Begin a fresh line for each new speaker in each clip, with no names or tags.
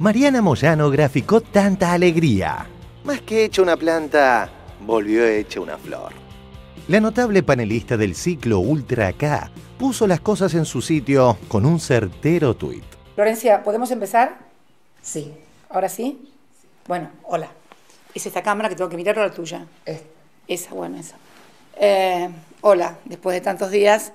Mariana Moyano graficó tanta alegría. Más que hecha una planta, volvió hecha una flor. La notable panelista del ciclo Ultra K puso las cosas en su sitio con un certero tuit.
Florencia, ¿podemos empezar? Sí. ¿Ahora sí? Bueno, hola. Es esta cámara que tengo que mirar o la tuya. Esa, bueno, esa. Eh, hola, después de tantos días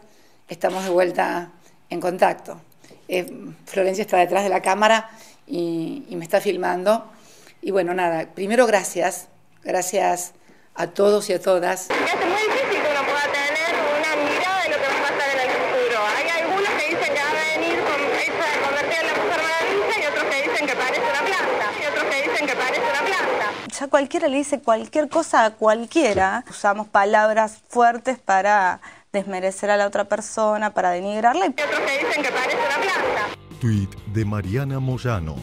estamos de vuelta en contacto. Eh, Florencia está detrás de la cámara y, y me está filmando. Y bueno, nada, primero gracias, gracias a todos y a todas.
Hace muy difícil que uno pueda tener una mirada de lo que va a pasar en el futuro. Hay algunos que dicen que va a venir con esa convertida en la mujer maravilla y otros que dicen que parece una planta. Y otros que dicen que parece una planta.
Ya cualquiera le dice cualquier cosa a cualquiera. Usamos palabras fuertes para desmerecer a la otra persona, para denigrarla.
Y otros que dicen que parece una planta.
Tweet de Mariana Moyano.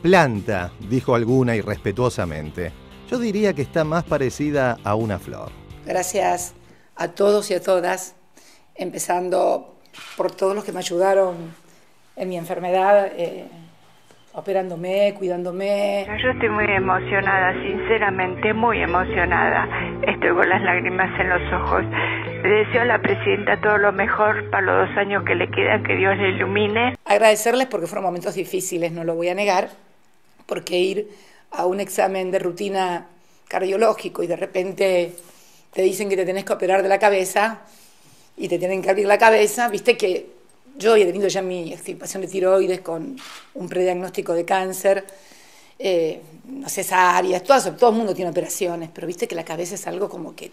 Planta, dijo alguna irrespetuosamente. Yo diría que está más parecida a una flor.
Gracias a todos y a todas, empezando por todos los que me ayudaron en mi enfermedad, eh, operándome, cuidándome.
Yo estoy muy emocionada, sinceramente muy emocionada. Estoy con las lágrimas en los ojos. Le deseo a la presidenta todo lo mejor para los dos años que le quedan, que Dios le ilumine.
Agradecerles porque fueron momentos difíciles, no lo voy a negar, porque ir a un examen de rutina cardiológico y de repente te dicen que te tenés que operar de la cabeza y te tienen que abrir la cabeza, viste que yo he tenido ya mi extirpación de tiroides con un prediagnóstico de cáncer, eh, no cesáreas, todo, todo el mundo tiene operaciones, pero viste que la cabeza es algo como que,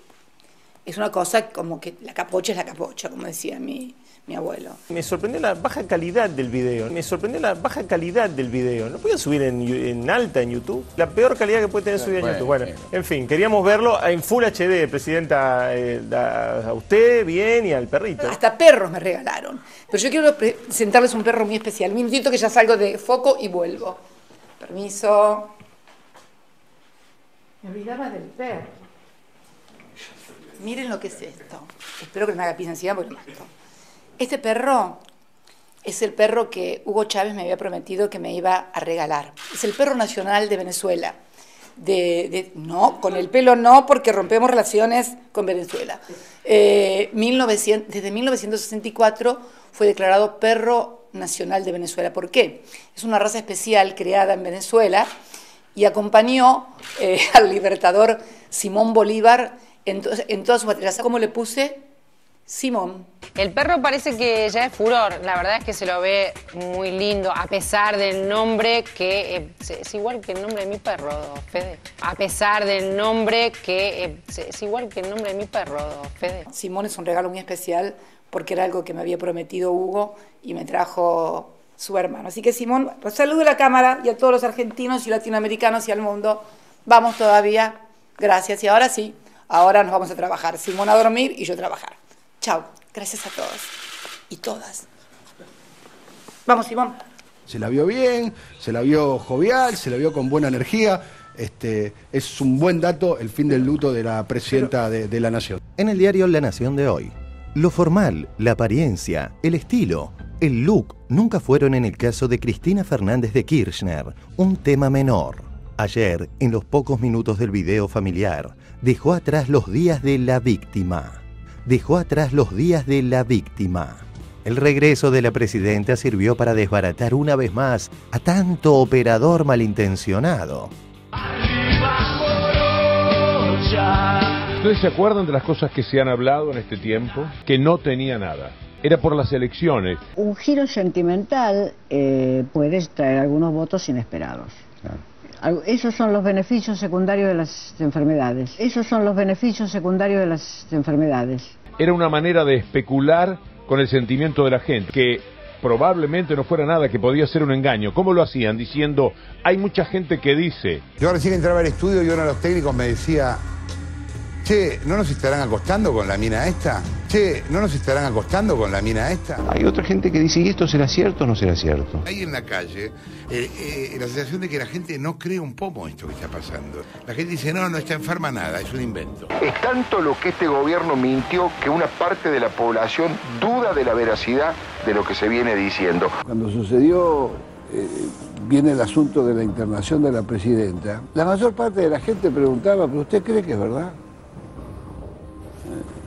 es una cosa como que la capocha es la capocha, como decía mi, mi abuelo.
Me sorprendió la baja calidad del video. Me sorprendió la baja calidad del video. ¿No podía subir en, en alta en YouTube? La peor calidad que puede tener subir en YouTube. Bueno, en fin, queríamos verlo en Full HD, Presidenta, eh, a, a usted bien y al perrito.
Hasta perros me regalaron. Pero yo quiero presentarles un perro muy especial. Un minutito que ya salgo de foco y vuelvo. Permiso. Me olvidaba del perro. Miren lo que es esto. Espero que no me haga pis encima porque lo mato. Este perro es el perro que Hugo Chávez me había prometido que me iba a regalar. Es el perro nacional de Venezuela. De, de, no, con el pelo no, porque rompemos relaciones con Venezuela. Eh, 1900, desde 1964 fue declarado perro nacional de Venezuela. ¿Por qué? Es una raza especial creada en Venezuela y acompañó eh, al libertador Simón Bolívar en, to en todas sus batallas. ¿Cómo le puse? Simón.
El perro parece que ya es furor, la verdad es que se lo ve muy lindo, a pesar del nombre que eh, es igual que el nombre de mi perro, Fede. A pesar del nombre que eh, es igual que el nombre de mi perro, Fede.
Simón es un regalo muy especial porque era algo que me había prometido Hugo y me trajo su hermano. Así que Simón, pues saludo a la cámara y a todos los argentinos y latinoamericanos y al mundo. Vamos todavía. Gracias. Y ahora sí, ahora nos vamos a trabajar. Simón a dormir y yo a trabajar. Chao. Gracias a todos y todas. Vamos, Simón.
Se la vio bien, se la vio jovial, se la vio con buena energía. Este, es un buen dato el fin del luto de la presidenta de, de la Nación.
En el diario La Nación de hoy, lo formal, la apariencia, el estilo, el look nunca fueron en el caso de Cristina Fernández de Kirchner un tema menor. Ayer, en los pocos minutos del video familiar, dejó atrás los días de la víctima dejó atrás los días de la víctima. El regreso de la presidenta sirvió para desbaratar una vez más a tanto operador malintencionado.
¿Ustedes se acuerdan de las cosas que se han hablado en este tiempo? Que no tenía nada. Era por las elecciones.
Un giro sentimental eh, puede traer algunos votos inesperados. Claro. Esos son los beneficios secundarios de las enfermedades. Esos son los beneficios secundarios de las enfermedades.
Era una manera de especular con el sentimiento de la gente, que probablemente no fuera nada, que podía ser un engaño. ¿Cómo lo hacían? Diciendo, hay mucha gente que dice...
Yo recién entraba al estudio y uno de los técnicos me decía, che, ¿no nos estarán acostando con la mina esta? Che, ¿no nos estarán acostando con la mina esta?
Hay otra gente que dice, ¿y esto será cierto o no será cierto?
Hay en la calle eh, eh, la sensación de que la gente no cree un poco esto que está pasando. La gente dice, no, no está enferma nada, es un invento.
Es tanto lo que este gobierno mintió que una parte de la población duda de la veracidad de lo que se viene diciendo.
Cuando sucedió
eh, viene el asunto de la internación de la presidenta, la mayor parte de la gente preguntaba, ¿pero usted cree que es verdad?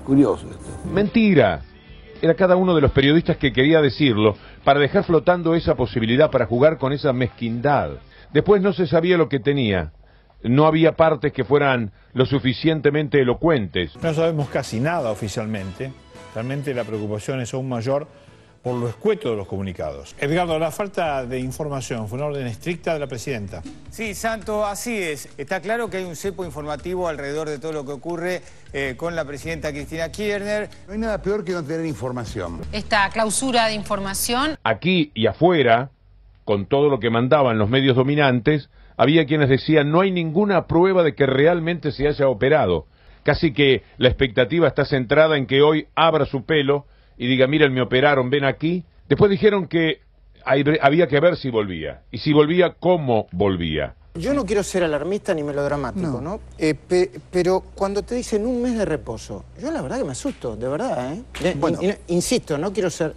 Curioso esto.
Mentira. Era cada uno de los periodistas que quería decirlo para dejar flotando esa posibilidad, para jugar con esa mezquindad. Después no se sabía lo que tenía. No había partes que fueran lo suficientemente elocuentes.
No sabemos casi nada oficialmente. Realmente la preocupación es aún mayor por lo escueto de los comunicados. Edgardo, la falta de información fue una orden estricta de la presidenta.
Sí, Santo, así es. Está claro que hay un cepo informativo alrededor de todo lo que ocurre eh, con la presidenta Cristina Kirchner.
No hay nada peor que no tener información.
Esta clausura de información.
Aquí y afuera, con todo lo que mandaban los medios dominantes, había quienes decían no hay ninguna prueba de que realmente se haya operado. Casi que la expectativa está centrada en que hoy abra su pelo y diga, miren, me operaron, ven aquí. Después dijeron que había que ver si volvía. Y si volvía, cómo volvía.
Yo no quiero ser alarmista ni melodramático, ¿no? Eh, pero cuando te dicen un mes de reposo, yo la verdad que me asusto, de verdad, ¿eh? bueno. insisto, no quiero ser...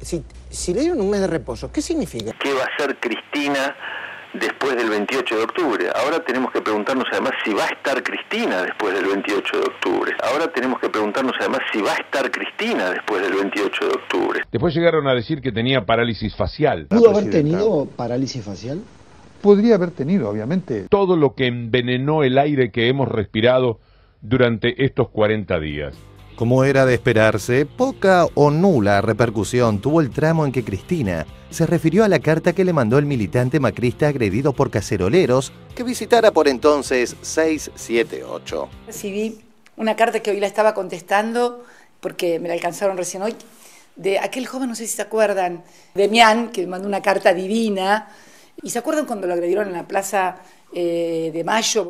si, si le dieron un mes de reposo, ¿qué significa?
¿Qué va a ser Cristina después del 28 de octubre. Ahora tenemos que preguntarnos además si va a estar Cristina después del 28 de octubre. Ahora tenemos que preguntarnos además si va a estar Cristina después del 28 de octubre.
Después llegaron a decir que tenía parálisis facial.
¿Pudo haber tenido parálisis facial?
Podría haber tenido, obviamente.
Todo lo que envenenó el aire que hemos respirado durante estos 40 días.
Como era de esperarse, poca o nula repercusión tuvo el tramo en que Cristina se refirió a la carta que le mandó el militante macrista agredido por caceroleros que visitara por entonces 678.
Recibí una carta que hoy la estaba contestando porque me la alcanzaron recién hoy, de aquel joven, no sé si se acuerdan, Demián, que me mandó una carta divina. ¿Y se acuerdan cuando lo agredieron en la plaza eh, de Mayo?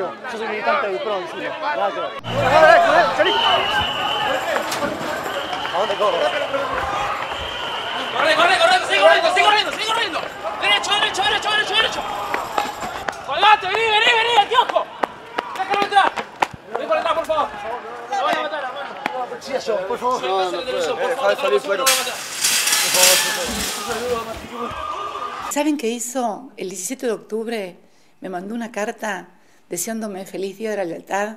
Yo soy militante del PRO encima. ¿A dónde corre? Corre, corre, corre, sigue corriendo, sigue corriendo, sigue corriendo. Derecho, derecho, derecho, derecho, derecho. Colgate, vení, vení, vení. Déjalo entrar. Por detrás, por favor. Sí, por favor. No, no, no, salir fuera.
¿Saben qué hizo? El 17 de octubre me mandó una carta deseándome feliz día de la lealtad,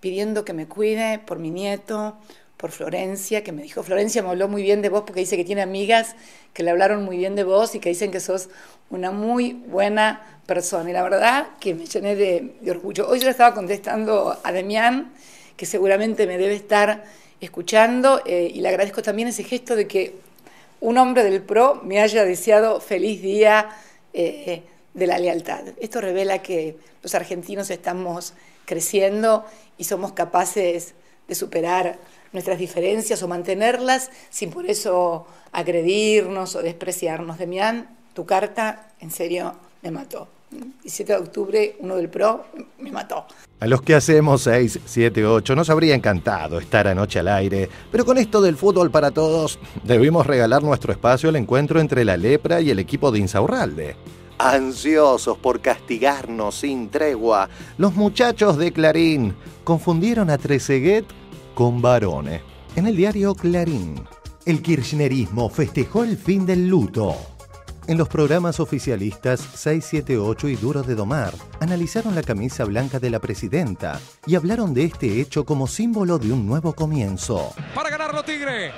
pidiendo que me cuide por mi nieto, por Florencia, que me dijo, Florencia me habló muy bien de vos porque dice que tiene amigas que le hablaron muy bien de vos y que dicen que sos una muy buena persona. Y la verdad que me llené de, orgullo. Hoy yo le estaba contestando a Demián, que seguramente me debe estar escuchando, eh, y le agradezco también ese gesto de que un hombre del PRO me haya deseado feliz día. Eh, de la lealtad. Esto revela que los argentinos estamos creciendo y somos capaces de superar nuestras diferencias o mantenerlas sin por eso agredirnos o despreciarnos. Demián, tu carta en serio me mató. 17 de octubre, uno del PRO me mató.
A los que hacemos 6, 7, 8 nos habría encantado estar anoche al aire, pero con esto del fútbol para todos, debimos regalar nuestro espacio al encuentro entre la lepra y el equipo de Insaurralde. Ansiosos por castigarnos sin tregua, los muchachos de Clarín confundieron a Trezeguet con Barone. En el diario Clarín, el kirchnerismo festejó el fin del luto. En los programas oficialistas 678 y Duro de Domar, analizaron la camisa blanca de la presidenta y hablaron de este hecho como símbolo de un nuevo comienzo.
Para ganarlo Tigre,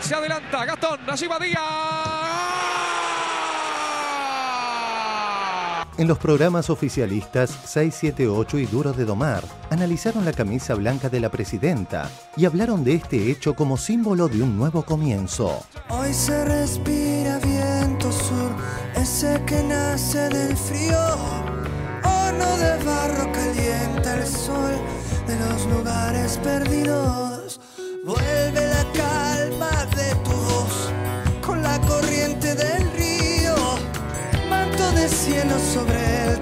se adelanta Gastón, allí va
En los programas oficialistas 678 y Duro de Domar, analizaron la camisa blanca de la presidenta y hablaron de este hecho como símbolo de un nuevo comienzo.
Hoy se respira viento sur, ese que nace del frío. Horno de barro calienta el sol de los lugares perdidos. Vuelve la cielo sobre el